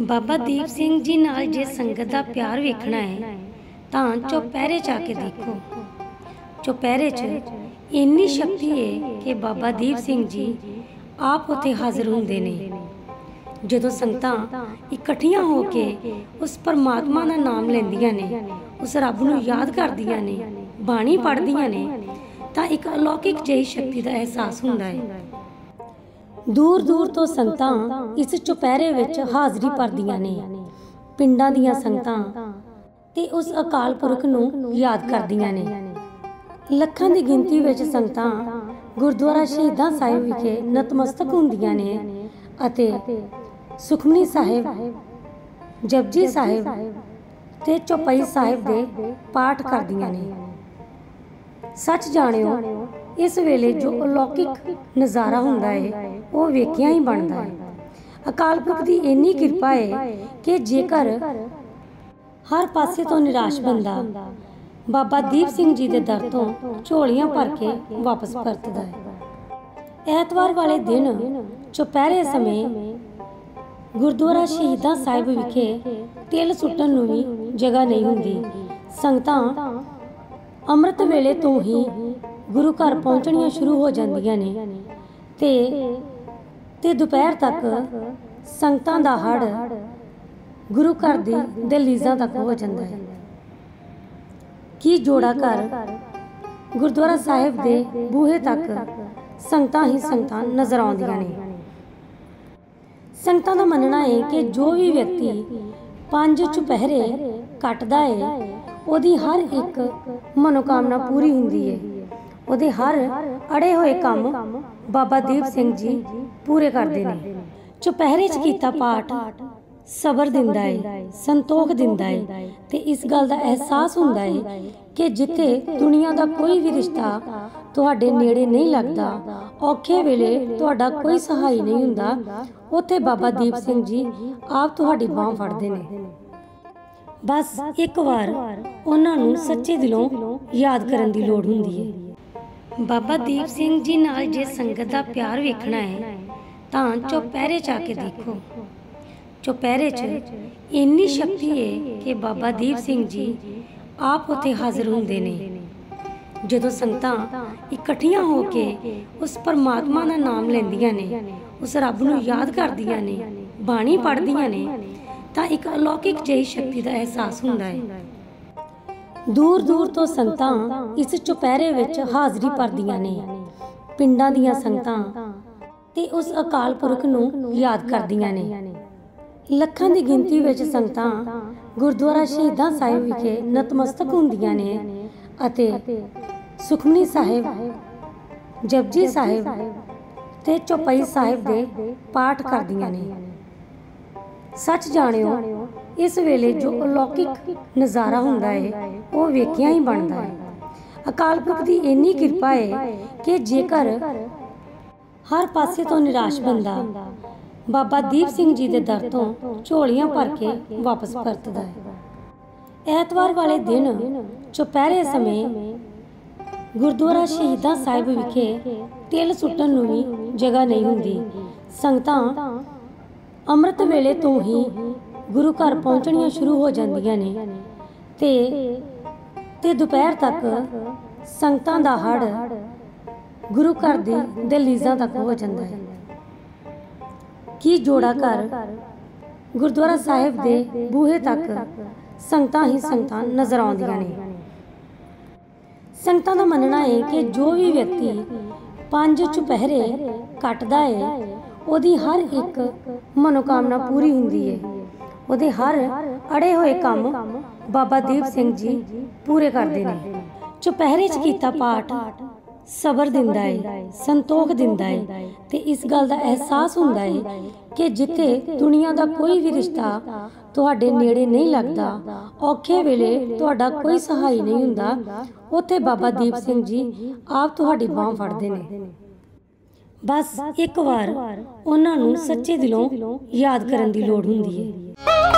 ਬਾਬਾ ਦੀਪ ਸਿੰਘ ਜੀ ਨਾਲ ਜੇ ਸੰਗਤ ਦਾ ਪਿਆਰ ਵੇਖਣਾ ਹੈ, ਤਾਂ ਚੁਪਹਿਰੇ ਚ ਆ ਕੇ ਦੇਖੋ। ਚੁਪਹਿਰੇ 'ਚ ਇੰਨੀ ਸ਼ਕਤੀ ਹੈ ਕਿ ਬਾਬਾ ਦੀਪ ਸਿੰਘ ਜੀ ਆਪ ਉੱਥੇ ਹਾਜ਼ਰ ਹੁੰਦੇ ਨੇ। ਜਦੋਂ ਸੰਗਤਾਂ ਇਕੱਠੀਆਂ ਹੋ ਕੇ ਉਸ ਪਰਮਾਤਮਾ ਦਾ ਨਾਮ ਲੈਂਦੀਆਂ ਨੇ, ਉਸ ਰੱਬ ਨੂੰ ਯਾਦ ਕਰਦੀਆਂ ਨੇ, ਬਾਣੀ ਪੜ੍ਹਦੀਆਂ ਨੇ, ਤਾਂ ਇੱਕ ਅਲੌਕਿਕ ਜਿਹੀ ਸ਼ਕਤੀ ਦਾ ਅਹਿਸਾਸ ਹੁੰਦਾ ਹੈ। ਦੂਰ ਦੂਰ ਤੋਂ ਸੰਗਤਾਂ ਇਸ ਚੁਪਹਿਰੇ ਵਿੱਚ ਹਾਜ਼ਰੀ ਭਰਦੀਆਂ ਨੇ। ਪਿੰਡਾਂ ਦੀਆਂ ਸੰਗਤਾਂ ਤੇ ਉਸ ਅਕਾਲ ਪੁਰਖ ਨੂੰ ਯਾਦ ਕਰਦੀਆਂ ਨੇ। ਲੱਖਾਂ ਦੀ ਗਿਣਤੀ ਵਿੱਚ ਸੰਗਤਾਂ ਗੁਰਦੁਆਰਾ ਸ਼ਹੀਦਾਂ ਸਾਹਿਬ ਵਿਖੇ ਨਤਮਸਤਕ ਹੁੰਦੀਆਂ ਨੇ ਅਤੇ ਸੁਖਮਨੀ ਸਾਹਿਬ, ਜਪਜੀ ਸਾਹਿਬ ਤੇ ਚੌਪਈ ਸਾਹਿਬ ਦੇ ਪਾਠ ਕਰਦੀਆਂ ਨੇ। ਸੱਚ ਜਾਣਿਓ ਇਸ ਵੇਲੇ ਜੋ ਅਲੌਕਿਕ ਨਜ਼ਾਰਾ ਹੁੰਦਾ ਹੈ, ਉਹ ਵੇਖਿਆ ਹੀ ਬਣਦਾ ਹੈ। ਅਕਾਲ ਪੁਰਖ ਦੀ ਇੰਨੀ ਕਿਰਪਾ ਹੈ ਕਿ ਜੇਕਰ ਹਰ ਪਾਸੇ ਤੋਂ ਨਿਰਾਸ਼ ਬੰਦਾ ਬਾਬਾ ਦੀਪ ਸਿੰਘ ਜੀ ਦੇ ਦਰ ਤੋਂ ਝੋਲੀਆਂ ਭਰ ਕੇ ਵਾਪਸ ਪਰਤਦਾ ਹੈ। ਐਤਵਾਰ ਵਾਲੇ ਦਿਨ, ਚੁਪਹਿਰੇ ਸਮੇਂ, ਗੁਰਦੁਆਰਾ ਸ਼ਹੀਦਾਂ ਸਾਹਿਬ ਵਿਖੇ ਤਿਲ ਸੁੱਟਣ ਨੂੰ ਵੀ ਜਗ੍ਹਾ ਨਹੀਂ ਹੁੰਦੀ। ਸੰਗਤਾਂ ਅੰਮ੍ਰਿਤ ਵੇਲੇ ਤੋਂ ਹੀ ਗੁਰੂ ਘਰ ਪਹੁੰਚਣੀਆਂ ਸ਼ੁਰੂ ਹੋ ਜਾਂਦੀਆਂ ਨੇ ਤੇ ਤੇ ਦੁਪਹਿਰ ਤੱਕ ਸੰਗਤਾਂ ਦਾ ਹੜ ਗੁਰੂ ਘਰ ਦੀ ਦਲੀਜ਼ਾਂ ਤੱਕ ਹੋ ਜਾਂਦਾ ਹੈ। ਕੀ ਜੋੜਾ ਘਰ ਗੁਰਦੁਆਰਾ ਸਾਹਿਬ ਦੇ ਬੂਹੇ ਤੱਕ ਸੰਗਤਾਂ ਹੀ ਸੰਗਤਾਂ ਨਜ਼ਰ ਆਉਂਦੀਆਂ ਨੇ। ਸੰਗਤਾਂ ਦਾ ਮੰਨਣਾ ਹੈ ਕਿ ਜੋ ਵੀ ਵਿਅਕਤੀ ਪੰਜ ਚੁਪਹਿਰੇ ਕੱਟਦਾ ਹੈ ਉਹਦੀ ਹਰ ਇੱਕ ਮਨੋਕਾਮਨਾ ਪੂਰੀ ਹੁੰਦੀ ਹੈ ਉਹਦੇ ਹਰ ਅੜੇ ਹੋਏ ਕੰਮ ਬਾਬਾ ਦੀਪ ਸਿੰਘ ਜੀ ਪੂਰੇ ਕਰਦੇ ਨੇ। ਚੁਪਹਿਰੇ 'ਚ ਕੀਤਾ ਪਾਠ, ਸਬਰ ਦਿੰਦਾ ਹੈ ਸੰਤੋਖ ਦਿੰਦਾ ਹੈ ਤੇ ਇਸ ਗੱਲ ਦਾ ਅਹਿਸਾਸ ਹੁੰਦਾ ਹੈ ਕਿ ਜਿੱਥੇ ਦੁਨੀਆ ਦਾ ਕੋਈ ਵੀ ਰਿਸ਼ਤਾ ਤੁਹਾਡੇ ਨੇੜੇ ਨਹੀਂ ਲੱਗਦਾ, ਔਖੇ ਵੇਲੇ ਤੁਹਾਡਾ ਕੋਈ ਸਹਾਈ ਨਹੀਂ ਹੁੰਦਾ, ਉੱਥੇ ਬਾਬਾ ਦੀਪ ਸਿੰਘ ਜੀ ਆਪ ਤੁਹਾਡੀ ਬਾਹ ਫੜਦੇ ਨੇ। ਬਸ ਇੱਕ ਵਾਰ ਉਹਨਾਂ ਨੂੰ ਸੱਚੇ ਦਿਲੋਂ ਯਾਦ ਕਰਨ ਦੀ ਲੋੜ ਹੁੰਦੀ ਹੈ। ਬਾਬਾ ਦੀਪ ਸਿੰਘ ਜੀ ਨਾਲ ਜੇ ਸੰਗਤ ਦਾ ਪਿਆਰ ਵੇਖਣਾ ਹੈ, ਤਾਂ ਚੁਪਹਿਰੇ ਚ ਆ ਕੇ ਦੇਖੋ। ਚੁਪਹਿਰੇ 'ਚ ਇੰਨੀ ਸ਼ਕਤੀ ਹੈ ਕਿ ਬਾਬਾ ਦੀਪ ਸਿੰਘ ਜੀ ਆਪ ਉੱਥੇ ਹਾਜ਼ਰ ਹੁੰਦੇ ਨੇ। ਜਦੋਂ ਸੰਗਤਾਂ ਇਕੱਠੀਆਂ ਹੋ ਕੇ ਉਸ ਪਰਮਾਤਮਾ ਦਾ ਨਾਮ ਲੈਂਦੀਆਂ ਨੇ, ਉਸ ਰੱਬ ਨੂੰ ਯਾਦ ਕਰਦੀਆਂ ਨੇ, ਬਾਣੀ ਪੜ੍ਹਦੀਆਂ ਨੇ ਤਾਂ ਇੱਕ ਅਲੌਕਿਕ ਜਿਹੀ ਸ਼ਕਤੀ ਦਾ ਅਹਿਸਾਸ ਹੁੰਦਾ ਹੈ। ਦੂਰ ਦੂਰ ਤੋਂ ਸੰਗਤਾਂ ਇਸ ਚੁਪਹਿਰੇ ਵਿੱਚ ਹਾਜ਼ਰੀ ਭਰਦੀਆਂ ਨੇ। ਪਿੰਡਾਂ ਦੀਆਂ ਸੰਗਤਾਂ ਤੇ ਉਸ ਅਕਾਲ ਪੁਰਖ ਨੂੰ ਯਾਦ ਕਰਦੀਆਂ ਨੇ। ਲੱਖਾਂ ਦੀ ਗਿਣਤੀ ਵਿੱਚ ਸੰਗਤਾਂ ਗੁਰਦੁਆਰਾ ਸ਼ਹੀਦਾਂ ਸਾਹਿਬ ਵਿਖੇ ਨਤਮਸਤਕ ਹੁੰਦੀਆਂ ਨੇ ਅਤੇ ਸੁਖਮਨੀ ਸਾਹਿਬ, ਜਪਜੀ ਸਾਹਿਬ ਤੇ ਚੌਪਈ ਸਾਹਿਬ ਦੇ ਪਾਠ ਕਰਦੀਆਂ ਨੇ। ਸੱਚ ਜਾਣਿਓ, ਇਸ ਵੇਲੇ ਜੋ ਅਲੌਕਿਕ ਨਜ਼ਾਰਾ ਹੁੰਦਾ ਹੈ ਉਹ ਵੇਖਿਆ ਹੀ ਬਣਦਾ ਹੈ ਅਕਾਲ ਪੁਰਖ ਦੀ ਇੰਨੀ ਕਿਰਪਾ ਹੈ ਕਿ ਜੇਕਰ ਹਰ ਪਾਸੇ ਤੋਂ ਨਿਰਾਸ਼ ਬੰਦਾ ਬਾਬਾ ਦੀਪ ਸਿੰਘ ਜੀ ਦੇ ਦਰ ਤੋਂ ਝੋਲੀਆਂ ਭਰ ਕੇ ਵਾਪਸ ਪਰਤਦਾ ਹੈ ਐਤਵਾਰ ਵਾਲੇ ਦਿਨ, ਚੁਪਹਿਰੇ ਸਮੇਂ, ਗੁਰਦੁਆਰਾ ਸ਼ਹੀਦਾਂ ਸਾਹਿਬ ਵਿਖੇ ਤਿਲ ਸੁੱਟਣ ਨੂੰ ਵੀ ਜਗ੍ਹਾ ਨਹੀਂ ਹੁੰਦੀ। ਸੰਗਤਾਂ ਅੰਮ੍ਰਿਤ ਵੇਲੇ ਤੋਂ ਹੀ ਗੁਰੂ ਘਰ ਪਹੁੰਚਣੀਆਂ ਸ਼ੁਰੂ ਹੋ ਜਾਂਦੀਆਂ ਨੇ ਤੇ ਤੇ ਦੁਪਹਿਰ ਤੱਕ ਸੰਗਤਾਂ ਦਾ ਹੜ ਗੁਰੂ ਘਰ ਦੀ ਦਲੀਜ਼ਾਂ ਤੱਕ ਹੋ ਜਾਂਦਾ ਹੈ। ਕੀ ਜੋੜਾ ਘਰ ਗੁਰਦੁਆਰਾ ਸਾਹਿਬ ਦੇ ਬੂਹੇ ਤੱਕ ਸੰਗਤਾਂ ਹੀ ਸੰਗਤਾਂ ਨਜ਼ਰ ਆਉਂਦੀਆਂ ਨੇ। ਸੰਗਤਾਂ ਦਾ ਮੰਨਣਾ ਹੈ ਕਿ ਜੋ ਵੀ ਵਿਅਕਤੀ ਪੰਜ ਚੁਪਹਿਰੇ ਕੱਟਦਾ ਹੈ ਉਹਦੀ ਹਰ ਇੱਕ ਮਨੋਕਾਮਨਾ ਪੂਰੀ ਹੁੰਦੀ ਹੈ ਉਹਦੇ ਹਰ ਅੜੇ ਹੋਏ ਕੰਮ ਬਾਬਾ ਦੀਪ ਸਿੰਘ ਜੀ ਪੂਰੇ ਕਰਦੇ ਨੇ। ਚੁਪਹਿਰੇ 'ਚ ਕੀਤਾ ਪਾਠ, ਸਬਰ ਦਿੰਦਾ ਹੈ ਸੰਤੋਖ ਦਿੰਦਾ ਹੈ ਤੇ ਇਸ ਗੱਲ ਦਾ ਅਹਿਸਾਸ ਹੁੰਦਾ ਹੈ ਕਿ ਜਿੱਥੇ ਦੁਨੀਆ ਦਾ ਕੋਈ ਵੀ ਰਿਸ਼ਤਾ ਤੁਹਾਡੇ ਨੇੜੇ ਨਹੀਂ ਲੱਗਦਾ, ਔਖੇ ਵੇਲੇ ਤੁਹਾਡਾ ਕੋਈ ਸਹਾਈ ਨਹੀਂ ਹੁੰਦਾ, ਉੱਥੇ ਬਾਬਾ ਦੀਪ ਸਿੰਘ ਜੀ ਆਪ ਤੁਹਾਡੀ ਬਾਹ ਫੜਦੇ ਨੇ। ਬਸ ਇੱਕ ਵਾਰ ਉਹਨਾਂ ਨੂੰ ਸੱਚੇ ਦਿਲੋਂ ਯਾਦ ਕਰਨ ਦੀ ਲੋੜ ਹੁੰਦੀ ਹੈ।